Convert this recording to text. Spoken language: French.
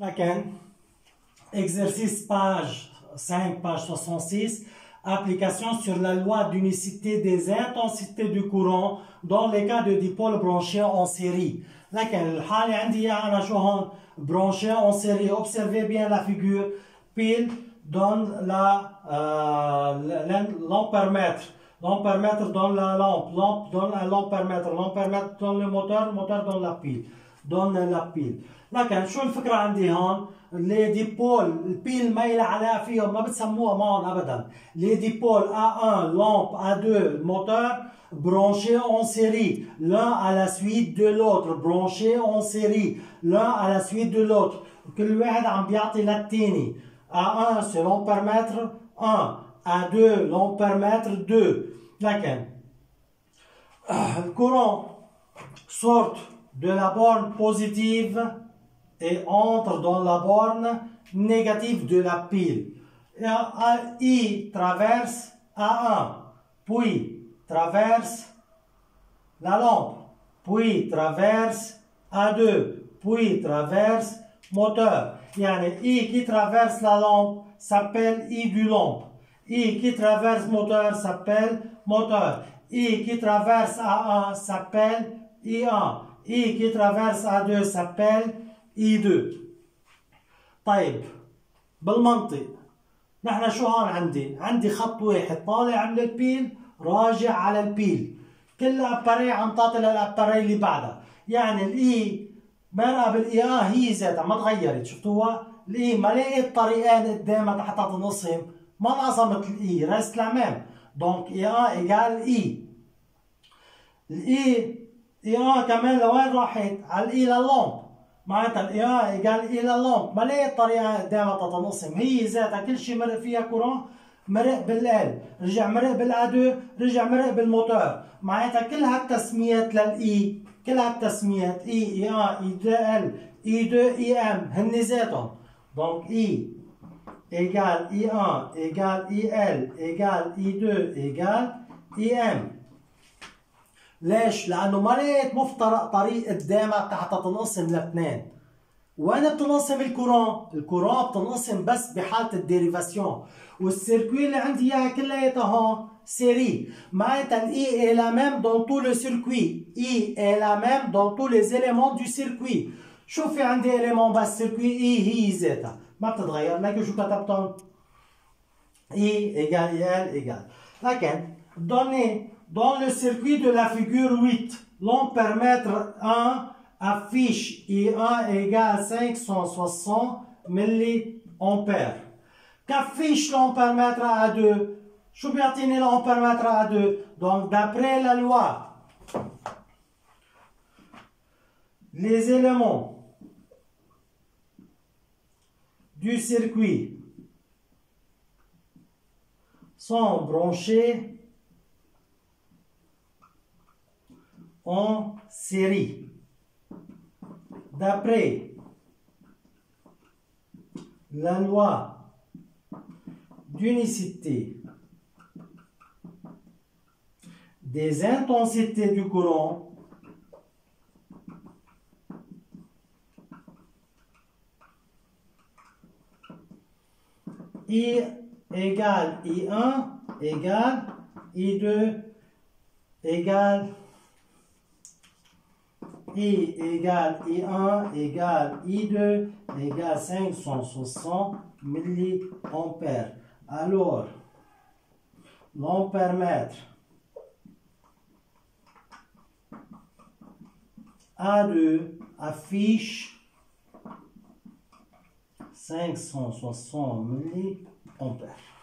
Laquelle Exercice page 5, page 66. Application sur la loi d'unicité des intensités du courant dans les cas de dipôles branchés en série. لكن الحالة عندي أنا شو هون branché en série. Observez bien la figure. Pile donne la euh, l'ampèremètre. L'ampèremètre donne la lampe. Lampe donne un l'ampèremètre. L'ampèremètre donne le moteur. moteur donne la pile. donne la pile. لكن شو الفكرة عندي هون؟ les dipôles البيل مايلة عليها فيهم ما بتسموها معهم أبدا. Les dipôles A1, lampe, A2, moteur branchés en série, l'un à la suite de l'autre, branchés en série, l'un à la suite de l'autre. كل واحد عم بيعطي للتاني. A1 c'est l'ampèremètre 1, A2 l'ampèremètre 2. لكن le courant sort de la borne positive et entre dans la borne négative de la pile. I traverse A1, puis traverse la lampe, puis traverse A2, puis traverse moteur. Yani I qui traverse la lampe s'appelle I du lampe. I qui traverse moteur s'appelle moteur. I qui traverse A1 s'appelle I1. I qui traverse A2 s'appelle I2 طيب بالمنطق. نحن شو هون عندي؟ عندي خط واحد طالع من البيل راجع على البيل. كل اباري عم تعطي للأباري اللي بعدها يعني الاي مرقه بالاي آه هي ذاتها ما تغيرت. شفتوها الاي ما لقيت طريقين قدامها حتى تنقسم ما انقسمت الاي رست الامام دونك اي آه ايجال اي الاي آه كمان لوين راحت؟ على الاي لللامب معناتها الاي آه ايجال اي لللامب ما لقيت طريقه قدامها تتنقسم هي ذاتها كل شيء مرق فيها كورون مرق بالآل رجع مرق بالآدو رجع مرق بالموتور. معناتها كل هالتسميات للإي كل هالتسميات إي إي آ إي دو إل إي دو إي إم هن ذاتهم. دونك إي ايجال إي 1 ايجال إي إل ايجال إي 2 ايجال إي إم. ليش؟ لانه ما لقيت مفترق طريق قدامك حتى تنقسم لاثنين وين بتنقسم الكورون؟ الكورون بتنقسم بس بحاله الديريفاسيون والسيركوي اللي عندي اياها كلياتها هون série. Maintenant, I est la même dans tout le circuit. I est la même dans tous les éléments du circuit. شوفي عندي élément بس circuit I هي ذاتها ما بتتغير لكن شو كتبتهم؟ I égale L égale. لكن donnez dans le circuit de la figure 8 l'ampèremètre 1 affiche I1 égale 560 milliampères. Qu'affiche l'ampèremètre A2 شو بيعطيني l'ampèremètre A2 donc d'après la loi les éléments du circuit sont branchés en série. D'après la loi d'unicité des intensités du courant I égale I1 égale I2 égale I égale I1 égale I2 égale 560 milliampères. Alors, l'ampèremètre A2 affiche 560 milliampères.